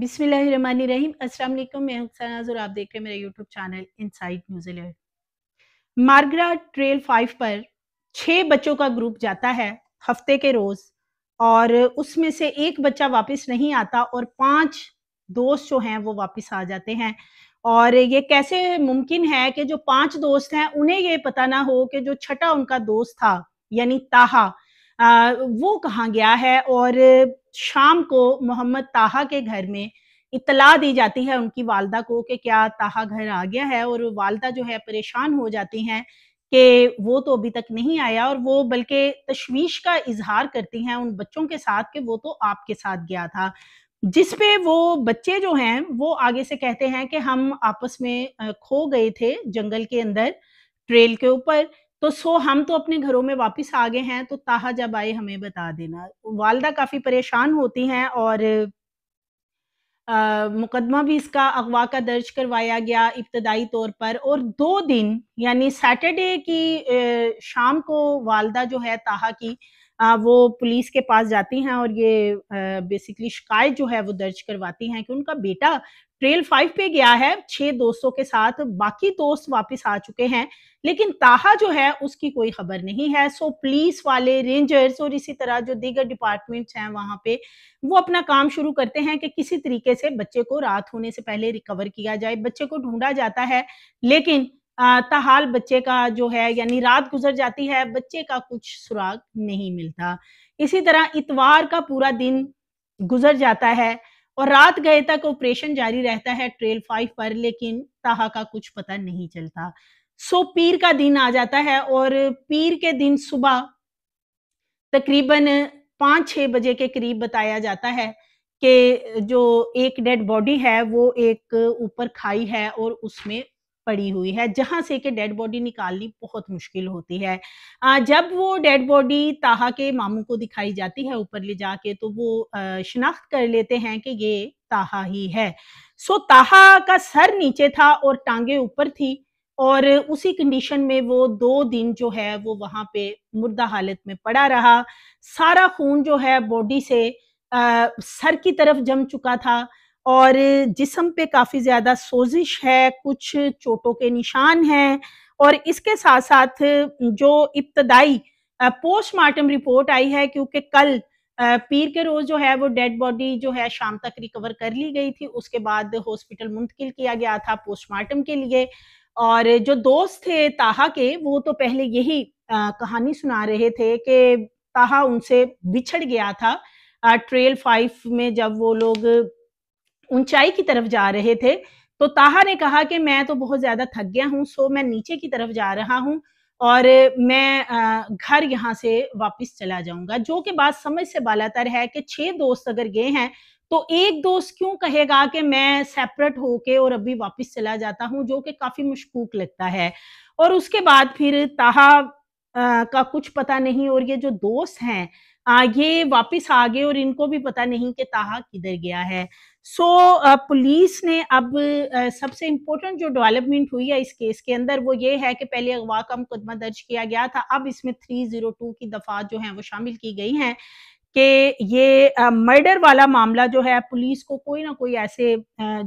بسم اللہ الرحمن الرحیم۔ السلام علیکم، میں حسن اور آپ دیکھ رہے ہیں میرا YouTube channel insight New Zealand مارگرا trail five پر چھ بچوں کا گروپ جاتا ہے ہفتے کے روز، اور اس میں سے ایک بچہ واپس نہیں آتا اور پانچ دوست جو ہیں وہ واپس آ جاتے ہیں۔ اور یہ کیسے ممکن ہے کہ جو پانچ دوست ہیں، انہیں یہ پتہ نہ ہو کہ جو چھٹا ان کا دوست تھا یعنی تاہا وہ کہاں گیا ہے اور شام کو محمد تاہا کے گھر میں اطلاع دی جاتی ہے ان کی والدہ کو کہ کیا تاہا گھر آ گیا ہے اور والدہ جو ہے پریشان ہو جاتی ہیں کہ وہ تو ابھی تک نہیں آیا اور وہ بلکہ تشویش کا اظہار کرتی ہیں ان بچوں کے ساتھ کہ وہ تو آپ کے ساتھ گیا تھا۔ جس پہ وہ بچے جو ہیں وہ آگے سے کہتے ہیں کہ ہم آپس میں کھو گئے تھے جنگل کے اندر، ٹریل کے اوپر۔ تو سو ہم تو اپنے گھروں میں واپس آگے ہیں، تو تاہا جب آئے ہمیں بتا دینا۔ والدہ کافی پریشان ہوتی ہیں اور مقدمہ بھی اس کا اغوا کا درج کروایا گیا ابتدائی طور پر۔ اور دو دن یعنی سیٹرڈے کی شام کو والدہ جو ہے تاہا کی وہ پولیس کے پاس جاتی ہیں اور یہ بیسکلی شکایت جو ہے وہ درج کرواتی ہیں کہ ان کا بیٹا ٹریل فائیو پہ گیا ہے، چھ دوستوں کے ساتھ باقی دوست واپس آ چکے ہیں، لیکن تاہا جو ہے، اس کی کوئی خبر نہیں ہے۔ سو پولیس والے رینجرز اور اسی طرح جو دیگر ڈپارٹمنٹس ہیں وہاں پہ، وہ اپنا کام شروع کرتے ہیں کہ کسی طریقے سے بچے کو رات ہونے سے پہلے ریکور کیا جائے۔ بچے کو ڈھونڈا جاتا ہے، لیکن تاحال بچے کا جو ہے یعنی رات گزر جاتی ہے، بچے کا کچھ سراغ نہیں ملتا۔ اسی طرح اتوار کا پورا دن گزر جاتا ہے۔ اور رات گئے تک آپریشن جاری رہتا ہے ٹریل فائیو پر، لیکن تاہا کا کچھ پتہ نہیں چلتا۔ سو پیر کا دن آ جاتا ہے اور پیر کے دن صبح تقریباً پانچ چھ بجے کے قریب بتایا جاتا ہے کہ جو ایک ڈیڈ باڈی ہے، وہ ایک اوپر کھائی ہے اور اس میں پڑی ہوئی ہے، جہاں سے کہ ڈیڈ باڈی نکالنی بہت مشکل ہوتی ہے۔ جب وہ ڈیڈ باڈی تاہا کے ماموں کو دکھائی جاتی ہے اوپر لے جا کے، تو وہ شناخت کر لیتے ہیں کہ یہ تاہا ہی ہے۔ سو تاہا کا سر نیچے تھا اور ٹانگیں اوپر تھی اور اسی کنڈیشن میں وہ دو دن جو ہے وہ وہاں پہ مردہ حالت میں پڑا رہا۔ سارا خون جو ہے باڈی سے سر کی طرف جم چکا تھا۔ اور جسم پہ کافی زیادہ سوزش ہے، کچھ چوٹوں کے نشان ہیں۔ اور اس کے ساتھ ساتھ جو ابتدائی پوسٹ مارٹم رپورٹ آئی ہے، کیونکہ کل پیر کے روز جو ہے، وہ ڈیڈ باڈی جو ہے، شام تک ریکور کر لی گئی تھی۔ اس کے بعد ہاسپٹل منتقل کیا گیا تھا پوسٹ مارٹم کے لیے۔ اور جو دوست تھے تاہا کے، وہ تو پہلے یہی کہانی سنا رہے تھے کہ تاہا ان سے بچھڑ گیا تھا۔ ٹریل فائیو میں جب وہ لوگ اونچائی کی طرف جا رہے تھے۔ تو تاہا نے کہا کہ میں تو بہت زیادہ تھک گیا ہوں، سو میں نیچے کی طرف جا رہا ہوں اور میں گھر یہاں سے واپس چلا جاؤں گا۔ جو کہ بات سمجھ سے بالا تر ہے کہ چھ دوست اگر گئے ہیں تو ایک دوست کیوں کہے گا کہ میں سیپریٹ ہو کے اور ابھی واپس چلا جاتا ہوں، جو کہ کافی مشکوک لگتا ہے۔ اور اس کے بعد پھر تاہا کا کچھ پتا نہیں اور یہ جو دوست ہیں یہ واپس آگے اور ان کو بھی پتا نہیں کہ تاہا کدھر گیا ہے۔ سو پولیس نے اب سب سے امپورٹنٹ جو ڈیولپمنٹ ہوئی ہے اس کیس کے اندر وہ یہ ہے کہ پہلے اغوا کا مقدمہ درج کیا گیا تھا۔ اب اس میں 302 کی دفعات جو ہیں وہ شامل کی گئی ہیں۔ کہ یہ مرڈر والا معاملہ جو ہے، پولیس کو کوئی نہ کوئی ایسے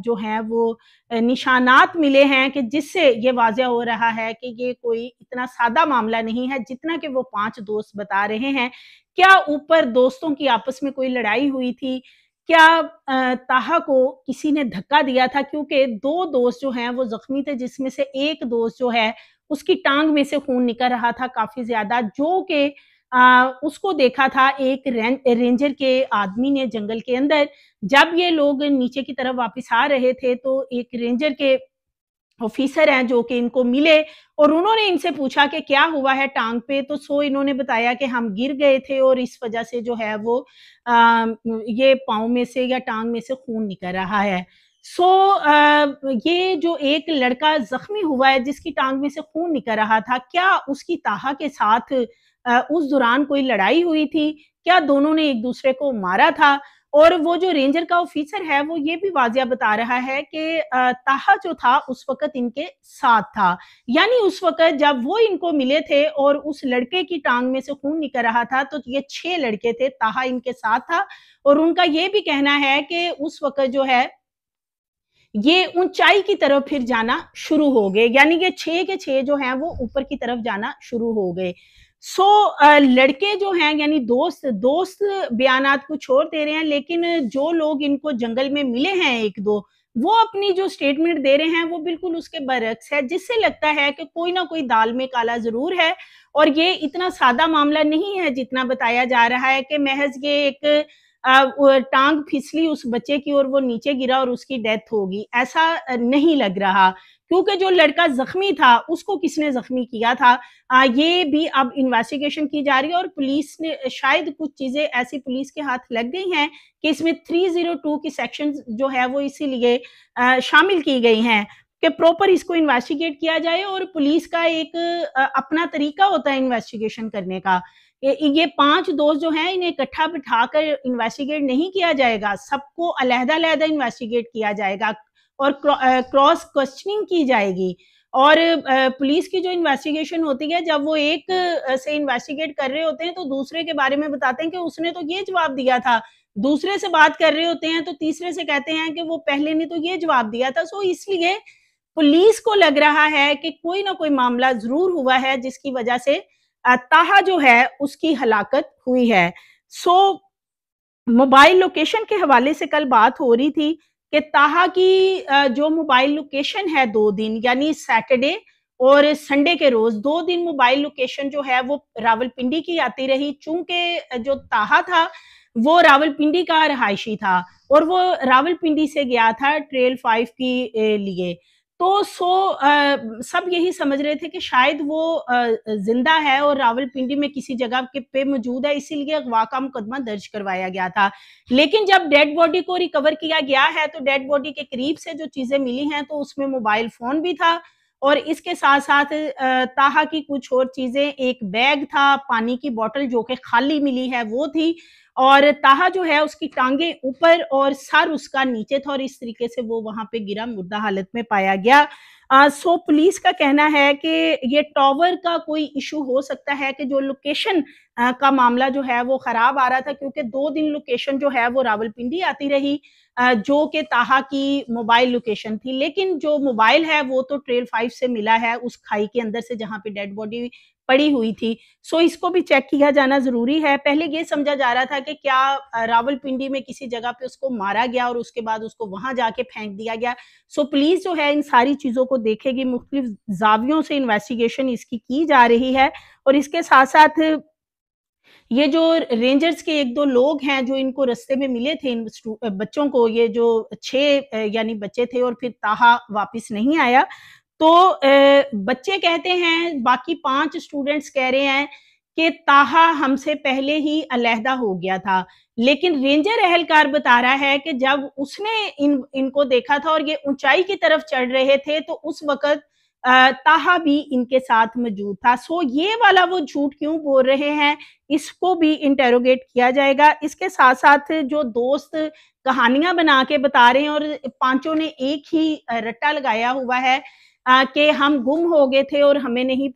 جو ہیں وہ نشانات ملے ہیں کہ جس سے یہ واضح ہو رہا ہے کہ یہ کوئی اتنا سادہ معاملہ نہیں ہے جتنا کہ وہ پانچ دوست بتا رہے ہیں۔ کیا اوپر دوستوں کی آپس میں کوئی لڑائی ہوئی تھی؟ کیا تاہا کو کسی نے دھکا دیا تھا؟ کیونکہ دو دوست جو ہیں وہ زخمی تھے، جس میں سے ایک دوست جو ہے، اس کی ٹانگ میں سے خون نکل رہا تھا کافی زیادہ، جو کہ اس کو دیکھا تھا، ایک رینجر کے آدمی نے جنگل کے اندر، جب یہ لوگ نیچے کی طرف واپس آ رہے تھے تو ایک رینجر کے آفیسر ہیں جو کہ ان کو ملے اور انہوں نے ان سے پوچھا کہ کیا ہوا ہے ٹانگ پہ؟ تو سو انہوں نے بتایا کہ ہم گر گئے تھے اور اس وجہ سے جو ہے وہ یہ پاؤں میں سے یا ٹانگ میں سے خون نکل رہا ہے۔ سو یہ جو ایک لڑکا زخمی ہوا ہے، جس کی ٹانگ میں سے خون نکل رہا تھا، کیا اس کی تاہا کے ساتھ اس دوران کوئی لڑائی ہوئی تھی؟ کیا دونوں نے ایک دوسرے کو مارا تھا؟ اور وہ جو رینجر کا آفیسر ہے، وہ یہ بھی واضح بتا رہا ہے کہ تاہا جو تھا، اس وقت ان کے ساتھ تھا۔ یعنی اس وقت جب وہ ان کو ملے تھے اور اس لڑکے کی ٹانگ میں سے خون نکل رہا تھا، تو یہ چھ لڑکے تھے تاہا ان کے ساتھ تھا۔ اور ان کا یہ بھی کہنا ہے کہ اس وقت جو ہے، یہ اونچائی کی طرف پھر جانا شروع ہو گئے۔ یعنی یہ چھ کے چھ جو ہیں، وہ اوپر کی طرف جانا شروع ہو گئے۔ سو لڑکے جو ہیں یعنی دوست دوست بیانات کو چھوڑ دے رہے ہیں، لیکن جو لوگ ان کو جنگل میں ملے ہیں ایک دو، وہ اپنی جو سٹیٹمنٹ دے رہے ہیں، وہ بالکل اس کے برعکس ہے، جس سے لگتا ہے کہ کوئی نہ کوئی دال میں کالا ضرور ہے، اور یہ اتنا سادہ معاملہ نہیں ہے جتنا بتایا جا رہا ہے کہ محض یہ ایک ٹانگ پھسلی اس بچے کی اور وہ نیچے گرا اور اس کی ڈیتھ ہوگی۔ ایسا نہیں لگ رہا۔ کیونکہ جو لڑکا زخمی تھا، اس کو کس نے زخمی کیا تھا؟ یہ بھی اب انویسٹیگیشن کی جا رہی ہے اور پولیس نے شاید کچھ چیزیں ایسی پولیس کے ہاتھ لگ گئی ہیں کہ اس میں 302 کی سیکشن جو ہے وہ اسی لیے شامل کی گئی ہیں کہ پروپر اس کو انویسٹیگیٹ کیا جائے اور پولیس کا ایک اپنا طریقہ ہوتا ہے انویسٹیگیشن کرنے کا۔ یہ پانچ دوست جو ہیں انہیں اکٹھا بٹھا کر انویسٹیگیٹ نہیں کیا جائے گا، سب کو علیحدہ علیحدہ انویسٹیگیٹ کیا جائے گا اور کراس کوشچننگ کی جائے گی۔ اور پولیس کی جو انویسٹیگیشن ہوتی ہے، جب وہ ایک سے انویسٹیگیٹ کر رہے ہوتے ہیں تو دوسرے کے بارے میں بتاتے ہیں کہ اس نے تو یہ جواب دیا تھا۔ دوسرے سے بات کر رہے ہوتے ہیں تو تیسرے سے کہتے ہیں کہ وہ پہلے نے تو یہ جواب دیا تھا۔ سو اس لیے پولیس کو لگ رہا ہے کہ کوئی نہ کوئی معاملہ ضرور ہوا ہے جس کی وجہ سے تاہا جو ہے، اس کی ہلاکت ہوئی ہے۔ سو، موبائل لوکیشن کے حوالے سے کل بات ہو رہی تھی کہ تاہا کی جو موبائل لوکیشن ہے دو دن یعنی سیٹرڈے اور سنڈے کے روز، دو دن موبائل لوکیشن جو ہے، وہ راول پنڈی کی آتی رہی۔ چونکہ جو تاہا تھا، وہ راول پنڈی کا رہائشی تھا اور وہ راول پنڈی سے گیا تھا ٹریل فائیو کی لیے۔ تو سو سب یہی سمجھ رہے تھے کہ شاید وہ زندہ ہے اور راول پنڈی میں کسی جگہ کے پہ موجود ہے، اسی لیے اغوا کا مقدمہ درج کروایا گیا تھا۔ لیکن جب ڈیڈ باڈی کو ریکور کیا گیا ہے، تو ڈیڈ باڈی کے قریب سے جو چیزیں ملی ہیں، تو اس میں موبائل فون بھی تھا۔ اور اس کے ساتھ ساتھ تاہا کی کچھ اور چیزیں، ایک بیگ تھا، پانی کی بوٹل جو کہ خالی ملی ہے، وہ تھی۔ اور تاہا جو ہے، اس کی ٹانگیں اوپر اور سر اس کا نیچے تھا، اور اس طریقے سے وہ وہاں پہ گرا، مردہ حالت میں پایا گیا۔ سو پولیس کا کہنا ہے کہ یہ ٹاور کا کوئی ایشو ہو سکتا ہے کہ جو لوکیشن کا معاملہ جو ہے وہ خراب آ رہا تھا، کیونکہ دو دن لوکیشن جو ہے وہ راول پنڈی آتی رہی جو کہ تاہا کی موبائل لوکیشن تھی۔ لیکن جو موبائل ہے وہ تو ٹریل فائیو سے ملا ہے، اس کھائی کے اندر سے جہاں پہ ڈیڈ باڈی پڑی ہوئی تھی۔ سو اس کو بھی چیک کیا جانا ضروری ہے۔ پہلے یہ سمجھا جا رہا تھا کہ کیا راول پنڈی میں کسی جگہ پہ اس کو مارا گیا اور اس کے بعد اس کو وہاں جا کے پھینک دیا گیا۔ سو پولیس جو ہے ان ساری چیزوں کو دیکھے گی۔ مختلف زاویوں سے انویسٹیگیشن اس کی کی جا رہی ہے اور اس کے ساتھ ساتھ یہ جو رینجرز کے ایک دو لوگ ہیں جو ان کو رستے میں ملے تھے، ان بچوں کو، یہ جو چھ یعنی بچے تھے اور پھر تاہا واپس نہیں آیا۔ تو بچے کہتے ہیں، باقی پانچ سٹوڈنٹس کہہ رہے ہیں کہ تاہا ہم سے پہلے ہی علیحدہ ہو گیا تھا۔ لیکن رینجر اہلکار بتا رہا ہے کہ جب اس نے ان ان کو دیکھا تھا اور یہ اونچائی کی طرف چڑھ رہے تھے تو اس وقت تاہا بھی ان کے ساتھ موجود تھا۔ سو یہ والا وہ جھوٹ کیوں بول رہے ہیں؟ اس کو بھی انٹیروگیٹ کیا جائے گا۔ اس کے ساتھ ساتھ جو دوست کہانیاں بنا کے بتا رہے ہیں اور پانچوں نے ایک ہی رٹا لگایا ہوا ہے کہ ہم گم ہو گئے تھے اور ہمیں نہیں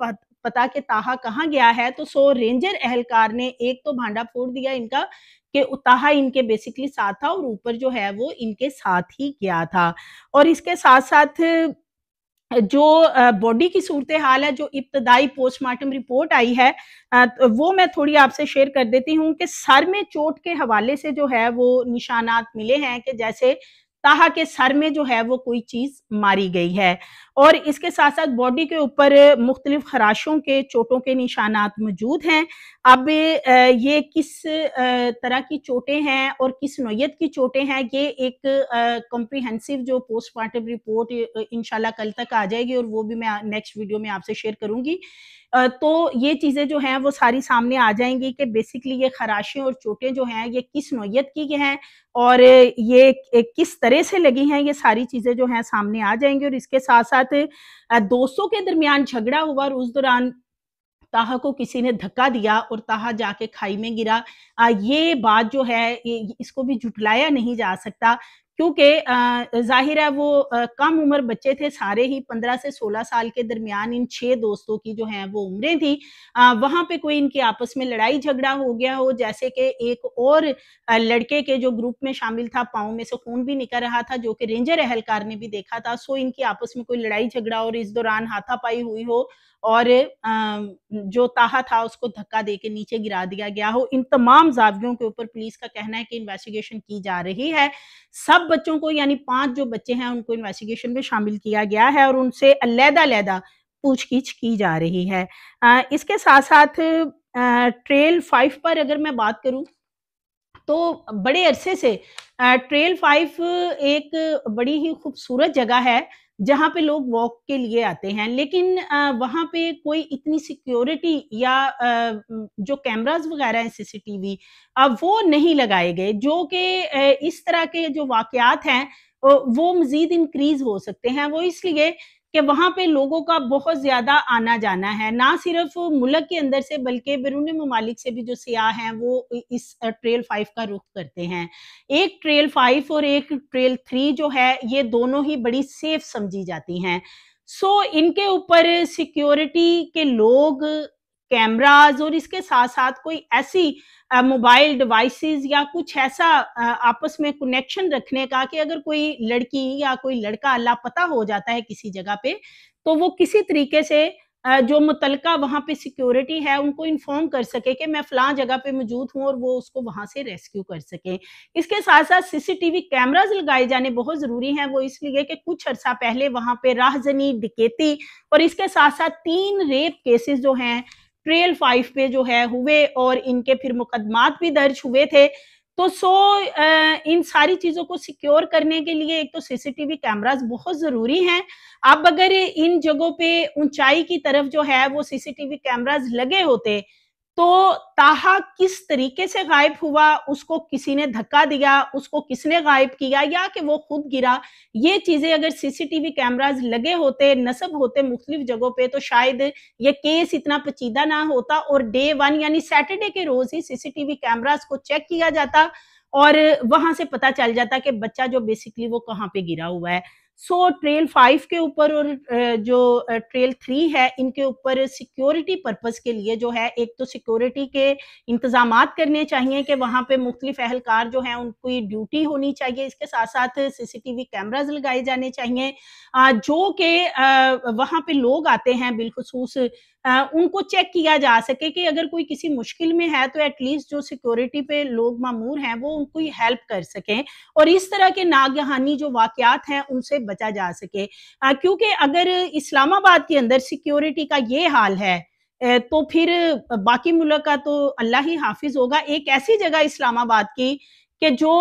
پتا کہ تاہا کہاں گیا ہے، تو سو رینجر اہلکار نے ایک تو بھانڈا پھوڑ دیا ان کا کہ تاہا ان کے بیسکلی ساتھ تھا اور اوپر جو ہے وہ ان کے ساتھ ہی گیا تھا۔ اور اس کے ساتھ ساتھ جو باڈی کی صورتحال ہے، جو ابتدائی پوسٹ مارٹم رپورٹ آئی ہے وہ میں تھوڑی آپ سے شیئر کر دیتی ہوں کہ سر میں چوٹ کے حوالے سے جو ہے وہ نشانات ملے ہیں کہ جیسے تاہا کے سر میں جو ہے وہ کوئی چیز ماری گئی ہے۔ اور اس کے ساتھ ساتھ باڈی کے اوپر مختلف خراشوں کے چوٹوں کے نشانات موجود ہیں۔ اب یہ کس طرح کی چوٹیں ہیں اور کس نوعیت کی چوٹیں ہیں، یہ ایک کمپریہنسو جو پوسٹ مارٹم رپورٹ انشاءاللہ کل تک آ جائے گی اور وہ بھی میں نیکسٹ ویڈیو میں آپ سے شیئر کروں گی۔ تو یہ چیزیں جو ہیں، وہ ساری سامنے آ جائیں گی کہ بیسکلی یہ خراشیں اور چوٹیں جو ہیں، یہ کس نوعیت کی ہیں اور یہ کس طرح سے لگی ہیں، یہ ساری چیزیں جو ہیں سامنے آ جائیں گی اور اس کے ساتھ ساتھ ساتھ دوستوں کے درمیان جھگڑا ہوا اور اس دوران تاہا کو کسی نے دھکا دیا اور تاہا جا کے کھائی میں گرا۔ یہ بات جو ہے اس کو بھی جھٹلایا نہیں جا سکتا۔ کیونکہ ظاہر ہے وہ کم عمر بچے تھے، سارے ہی پندرہ سے سولہ سال کے درمیان ان چھ دوستوں کی جو ہیں وہ عمریں تھیں۔ وہاں پہ کوئی ان کی آپس میں لڑائی جھگڑا ہو گیا ہو، جیسے کہ ایک اور لڑکے کے جو گروپ میں شامل تھا، پاؤں میں سے خون بھی نکل رہا تھا، جو کہ رینجر اہلکار نے بھی دیکھا تھا۔ سو ان کی آپس میں کوئی لڑائی جھگڑا اور اس دوران ہاتھا پائی ہوئی ہو اور جو تاہا تھا، اس کو دھکا دے کے نیچے گرا دیا گیا ہو۔ ان تمام زاویوں کے اوپر پولیس کا کہنا ہے کہ انویسٹیگیشن کی جا رہی ہے۔ سب بچوں کو یعنی پانچ جو بچے ہیں، ان کو انویسٹیگیشن میں شامل کیا گیا ہے اور ان سے علیحدہ علیحدہ پوچھ گچھ کی جا رہی ہے۔ اس کے ساتھ ساتھ ٹریل فائیو پر اگر میں بات کروں تو بڑے عرصے سے ٹریل فائف ایک بڑی ہی خوبصورت جگہ ہے جہاں پہ لوگ واک کے لیے آتے ہیں، لیکن وہاں پہ کوئی اتنی سیکیورٹی یا جو کیمراز وغیرہ ہیں سی سی ٹی وی وہ نہیں لگائے گئے، جو کہ اس طرح کے جو واقعات ہیں، وہ مزید انکریز ہو سکتے ہیں۔ وہ اس لیے کہ وہاں پہ لوگوں کا بہت زیادہ آنا جانا ہے نہ صرف ملک کے اندر سے بلکہ بیرون ممالک سے بھی جو سیاح ہیں وہ اس ٹریل فائیو کا رخ کرتے ہیں۔ ایک ٹریل فائیو اور ایک ٹریل تھری جو ہے یہ دونوں ہی بڑی سیف سمجھی جاتی ہیں۔ سو so, ان کے اوپر سیکیورٹی کے لوگ کیمراز اور اس کے ساتھ ساتھ کوئی ایسی موبائل ڈیوائسز یا کچھ ایسا آپس میں کنیکشن رکھنے کا کہ اگر کوئی لڑکی یا کوئی لڑکا اللہ پتہ ہو جاتا ہے کسی جگہ پہ، تو وہ کسی طریقے سے جو متعلقہ وہاں پہ سیکیورٹی ہے، ان کو انفارم کر سکے کہ میں فلاں جگہ پہ موجود ہوں اور وہ اس کو وہاں سے ریسکیو کر سکے اس کے ساتھ ساتھ سی سی ٹی وی کیمراز لگائے جانے بہت ضروری ہیں۔ وہ اس لیے کہ کچھ عرصہ پہلے وہاں پہ راہ زنی ڈکیتی اور اس کے ساتھ ساتھ تین ریپ کیسز جو ہیں ٹریل فائف پہ جو ہے ہوئے اور ان کے پھر مقدمات بھی درج ہوئے تھے۔ تو سو ان ساری چیزوں کو سیکیور کرنے کے لیے ایک تو سی سی ٹی وی کیمراز بہت ضروری ہیں۔ اب اگر ان جگہوں پہ اونچائی کی طرف جو ہے وہ سی سی ٹی وی کیمراز لگے ہوتے تو تاہا کس طریقے سے غائب ہوا؟ اس کو کسی نے دھکا دیا؟ اس کو کس نے غائب کیا؟ یا کہ وہ خود گرا؟ یہ چیزیں اگر سی سی ٹی وی کیمراز لگے ہوتے، نصب ہوتے مختلف جگہوں پہ، تو شاید یہ کیس اتنا پچیدہ نہ ہوتا اور ڈے ون یعنی سیٹرڈے کے روز ہی C C T V cameras کو چیک کیا جاتا اور وہاں سے پتا چل جاتا کہ بچہ جو بیسکلی وہ کہاں پہ گرا ہوا ہے۔ سو ٹریل فائیو کے اوپر اور جو ٹریل تھری ہے، ان کے اوپر سیکیورٹی پرپس کے لیے جو ہے، ایک تو سیکیورٹی کے انتظامات کرنے چاہیے کہ وہاں پہ مختلف اہلکار جو ہیں، ان کی ڈیوٹی ہونی چاہیے۔ اس کے ساتھ ساتھ سی سی ٹی وی کیمراز لگائے جانے چاہیے۔ جو کہ وہاں پہ لوگ آتے ہیں بالخصوص ان کو چیک کیا جا سکے کہ اگر کوئی کسی مشکل میں ہے تو ایٹ لیسٹ جو سیکیورٹی پہ لوگ معمور ہیں وہ ان کو ہیلپ کر سکیں اور اس طرح کے ناگہانی جو واقعات ہیں ان سے بچا جا سکے۔ کیونکہ اگر اسلام آباد کے اندر سیکیورٹی کا یہ حال ہے تو پھر باقی ملک کا تو اللہ ہی حافظ ہوگا۔ ایک ایسی جگہ اسلام آباد کی کہ جو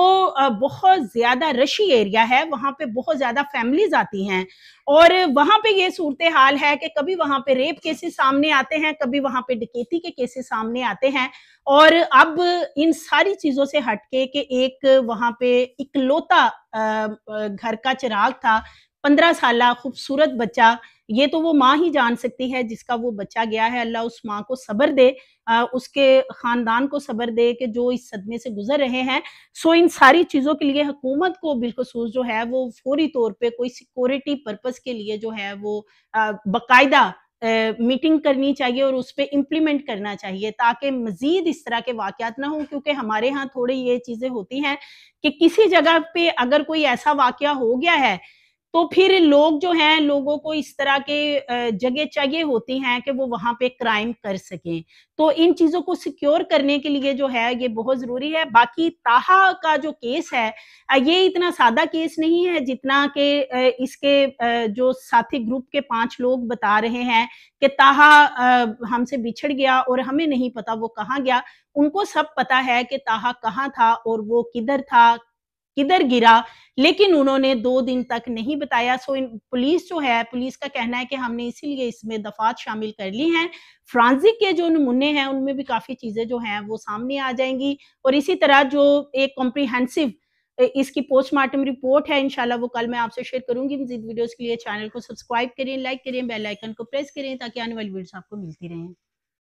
بہت زیادہ رشی ایریا ہے، وہاں پہ بہت زیادہ فیملیز آتی ہیں۔ اور وہاں پہ یہ صورتحال ہے کہ کبھی وہاں پہ ریپ کیسز سامنے آتے ہیں، کبھی وہاں پہ ڈکیتی کے کیسز سامنے آتے ہیں۔ اور اب ان ساری چیزوں سے ہٹ کے کہ ایک وہاں پہ اکلوتا گھر کا چراغ تھا۔ پندرہ سالہ خوبصورت بچہ، یہ تو وہ ماں ہی جان سکتی ہے جس کا وہ بچہ گیا ہے۔ اللہ اس ماں کو صبر دے اس کے خاندان کو صبر دے کہ جو اس صدمے سے گزر رہے ہیں۔ سو ان ساری چیزوں کے لیے حکومت کو بالخصوص جو ہے وہ فوری طور پہ کوئی سیکورٹی پرپس کے لیے جو ہے وہ باقاعدہ میٹنگ کرنی چاہیے اور اس پہ امپلیمنٹ کرنا چاہیے تاکہ مزید اس طرح کے واقعات نہ ہوں۔ کیونکہ ہمارے ہاں تھوڑی یہ چیزیں ہوتی ہیں کہ کسی جگہ پہ اگر کوئی ایسا واقعہ ہو گیا ہے تو پھر لوگ جو ہیں، لوگوں کو اس طرح کے جگہ چاہیے ہوتی ہیں کہ وہ وہاں پہ کرائم کر سکیں۔ تو ان چیزوں کو سیکیور کرنے کے لیے جو ہے، یہ بہت ضروری ہے۔ باقی تاہا کا جو کیس ہے یہ اتنا سادہ کیس نہیں ہے جتنا کہ اس کے جو ساتھی گروپ کے پانچ لوگ بتا رہے ہیں کہ تاہا ہم سے بچھڑ گیا اور ہمیں نہیں پتا وہ کہاں گیا۔ ان کو سب پتا ہے کہ تاہا کہاں تھا اور وہ کدھر تھا کدھر گرا، لیکن انہوں نے دو دن تک نہیں بتایا۔ سو پولیس جو ہے، پولیس کا کہنا ہے کہ ہم نے اسی لیے اس میں دفعات شامل کر لی ہیں۔ فرانزک کے جو نمونے ہیں، ان میں بھی کافی چیزیں جو ہیں، وہ سامنے آ جائیں گی۔ اور اسی طرح جو ایک کمپریہنسو اس کی پوسٹ مارٹم رپورٹ ہے، انشاءاللہ وہ کل میں آپ سے شیئر کروں گی۔ مزید ویڈیوز کے لیے چینل کو سبسکرائب کریں لائک کریں بیل آئیکن کو پریس کریں تاکہ آنے والی ویڈیوز آپ کو ملتی رہیں۔